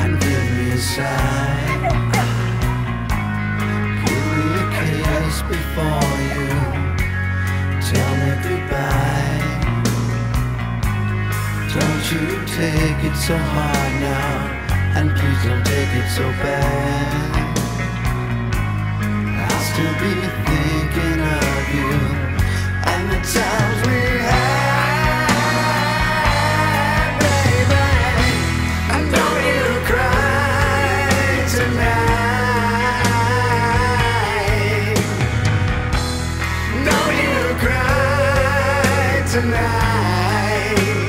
and give me a sigh. Give me a kiss before you tell me goodbye. Don't you take it so hard now, and please don't take it so bad. I'll still be thinking tonight.